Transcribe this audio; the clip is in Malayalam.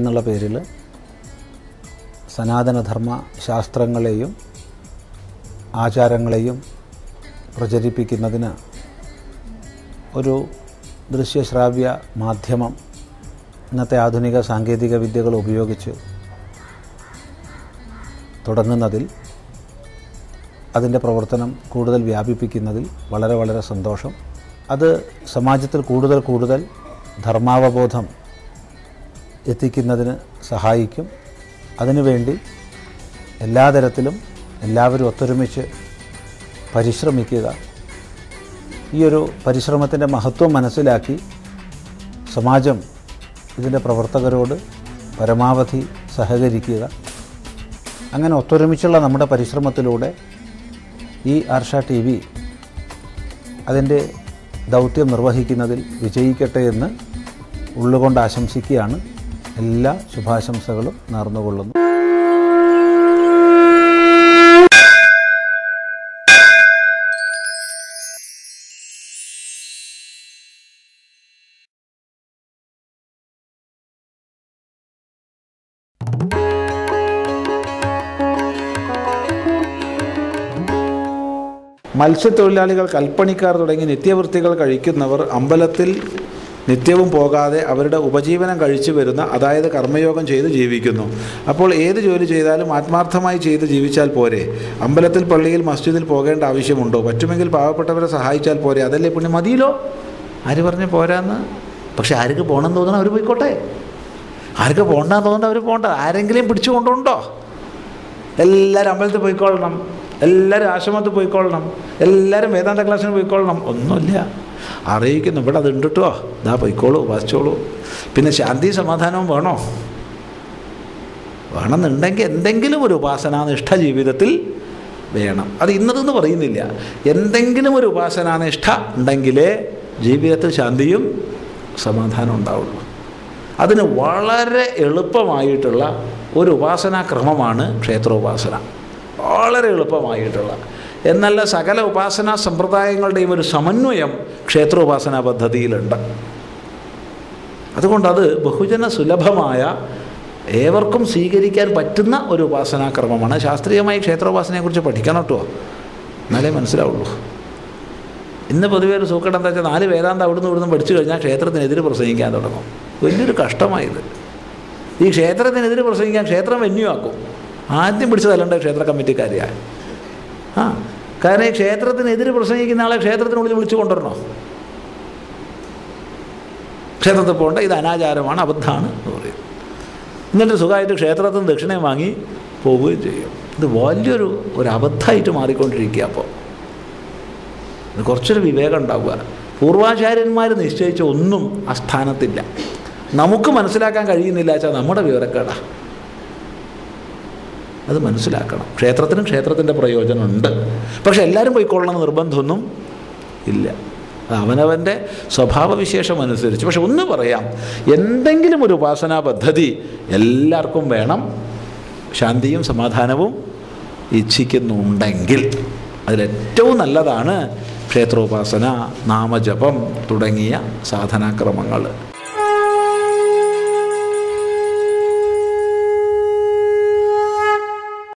എന്നുള്ള പേരിൽ സനാതനധർമ്മ ശാസ്ത്രങ്ങളെയും ആചാരങ്ങളെയും പ്രചരിപ്പിക്കുന്നതിന് ഒരു ദൃശ്യശ്രാവ്യ മാധ്യമം ഇന്നത്തെ ആധുനിക സാങ്കേതിക വിദ്യകൾ ഉപയോഗിച്ച് തുടങ്ങുന്നതിൽ അതിന്റെ പ്രവർത്തനം കൂടുതൽ വ്യാപിപ്പിക്കുന്നതിൽ വളരെ വളരെ സന്തോഷം. അത് സമാജത്തിൽ കൂടുതൽ കൂടുതൽ ധർമാവബോധം എത്തിക്കുന്നതിന് സഹായിക്കും. അതിനുവേണ്ടി എല്ലാ തരത്തിലും എല്ലാവരും ഒത്തൊരുമിച്ച് പരിശ്രമിക്കുക. ഈ ഒരു പരിശ്രമത്തിന്റെ മഹത്വം മനസ്സിലാക്കി സമാജം ഇതിന്റെ പ്രവർത്തകരോട് പരമാവധി സഹകരിക്കുക. അങ്ങനെ ഒത്തൊരുമിച്ചുള്ള നമ്മുടെ പരിശ്രമത്തിലൂടെ ഈ ആർഷ ടി വി അതിന്റെ ദൗത്യം നിർവഹിക്കുന്നതിൽ വിജയിക്കട്ടെ എന്ന് ഉള്ളുകൊണ്ട് ആശംസിക്കുകയാണ്. എല്ലാ ശുഭാശംസകളും നേർന്നുകൊള്ളുന്നു. മത്സ്യത്തൊഴിലാളികൾ കൽപ്പണിക്കാർ തുടങ്ങി നിത്യവൃത്തികൾ കഴിക്കുന്നവർ അമ്പലത്തിൽ നിത്യവും പോകാതെ അവരുടെ ഉപജീവനം കഴിച്ചു വരുന്ന അതായത് കർമ്മയോഗം ചെയ്ത് ജീവിക്കുന്നു. അപ്പോൾ ഏത് ജോലി ചെയ്താലും ആത്മാർത്ഥമായി ചെയ്ത് ജീവിച്ചാൽ പോരെ. അമ്പലത്തിൽ പള്ളിയിൽ മസ്ജിദിൽ പോകേണ്ട ആവശ്യമുണ്ടോ? പറ്റുമെങ്കിൽ പാവപ്പെട്ടവരെ സഹായിച്ചാൽ പോരെ. അതല്ലേ പുണ്യം? മതിയല്ലോ. ആര് പറഞ്ഞ് പോരാന്ന്? പക്ഷെ ആർക്ക് പോകണമെന്ന് തോന്നണം അവർ പോയിക്കോട്ടെ. ആർക്ക് പോകണ്ടെന്ന് തോന്നുന്നത് അവർ പോകണ്ട. ആരെങ്കിലും പിടിച്ചു കൊണ്ടുണ്ടോ എല്ലാവരും അമ്പലത്തിൽ പോയിക്കൊള്ളണം. എല്ലാവരും ആശ്രമത്തിൽ പോയിക്കൊള്ളണം. എല്ലാവരും വേദാന്ത ക്ലാസ്സിന് പോയിക്കൊള്ളണം. ഒന്നുമില്ല. അറിയിക്കുന്നു. ഇവിടെ അത് കേട്ടോ ഇതാ പൊയ്ക്കോളൂ വാസിച്ചോളൂ. പിന്നെ ശാന്തി സമാധാനവും വേണോ? വേണമെന്നുണ്ടെങ്കിൽ എന്തെങ്കിലും ഒരു ഉപാസനാനിഷ്ഠ ജീവിതത്തിൽ വേണം. അത് ഇന്നതെന്ന് പറയുന്നില്ല. എന്തെങ്കിലും ഒരു ഉപാസനാനിഷ്ഠ ഉണ്ടെങ്കിലേ ജീവിതത്തിൽ ശാന്തിയും സമാധാനം ഉണ്ടാവുള്ളൂ. അതിന് വളരെ എളുപ്പമായിട്ടുള്ള ഒരു ഉപാസനാക്രമമാണ് ക്ഷേത്രോപാസന. വളരെ എളുപ്പമായിട്ടുള്ള എന്നല്ല സകല ഉപാസനാ സമ്പ്രദായങ്ങളുടെയും ഒരു സമന്വയം ക്ഷേത്രോപാസനാ പദ്ധതിയിലുണ്ട്. അതുകൊണ്ടത് അത് ബഹുജന സുലഭമായ ഏവർക്കും സ്വീകരിക്കാൻ പറ്റുന്ന ഒരു ഉപാസനാക്രമമാണ് ശാസ്ത്രീയമായി ക്ഷേത്രോപാസനയെക്കുറിച്ച് പഠിക്കണം കേട്ടോ. എന്നാലേ മനസ്സിലാവുള്ളൂ. ഇന്ന് പൊതുവേ ഒരു സൂക്കടം എന്താ വെച്ചാൽ നാല് വേദാന്ത അവിടുന്ന് ഇവിടുന്ന് പഠിച്ചു കഴിഞ്ഞാൽ ക്ഷേത്രത്തിനെതിരെ പ്രസംഗിക്കാൻ തുടങ്ങും. വലിയൊരു കഷ്ടമായത് ഈ ക്ഷേത്രത്തിനെതിരെ പ്രസംഗിക്കാൻ ക്ഷേത്രം വെന്യൂ ആക്കും ആദ്യം പിടിച്ചു ക്ഷേത്ര കമ്മിറ്റിക്കാരെയാണ് ആ കാരണം ഈ ക്ഷേത്രത്തിനെതിരെ പ്രസംഗിക്കുന്ന ആളെ ക്ഷേത്രത്തിനുള്ളിൽ വിളിച്ചു കൊണ്ടുവരണോ? ക്ഷേത്രത്തിൽ പോകേണ്ട ഇത് അനാചാരമാണ് അബദ്ധമാണ് എന്ന് പറയും. എന്നിട്ട് സുഖമായിട്ട് ക്ഷേത്രത്തിൽ നിന്ന് ദക്ഷിണയും വാങ്ങി പോവുകയും ചെയ്യും. ഇത് വലിയൊരു ഒരു അബദ്ധമായിട്ട് മാറിക്കൊണ്ടിരിക്കുക അപ്പോൾ ഇത് കുറച്ചൊരു വിവേകം ഉണ്ടാവുക. പൂർവാചാര്യന്മാർ നിശ്ചയിച്ച ഒന്നും ആ സ്ഥാനത്തില്ല. നമുക്ക് മനസ്സിലാക്കാൻ കഴിയുന്നില്ല വെച്ചാൽ നമ്മുടെ വിവരക്കേടാ. അത് മനസ്സിലാക്കണം. ക്ഷേത്രത്തിനും ക്ഷേത്രത്തിന്റെ പ്രയോജനമുണ്ട്. പക്ഷെ എല്ലാവരും പോയിക്കൊള്ളണം നിർബന്ധമൊന്നും ഇല്ല. അത് അവനവന്റെ സ്വഭാവവിശേഷം അനുസരിച്ച്. പക്ഷെ ഒന്ന് പറയാം. എന്തെങ്കിലും ഒരു ഉപാസനാ പദ്ധതി എല്ലാവർക്കും വേണം. ശാന്തിയും സമാധാനവും ഇച്ഛിക്കുന്നുണ്ടെങ്കിൽ അതിലേറ്റവും നല്ലതാണ് ക്ഷേത്രോപാസന നാമജപം തുടങ്ങിയ സാധനാക്രമങ്ങൾ.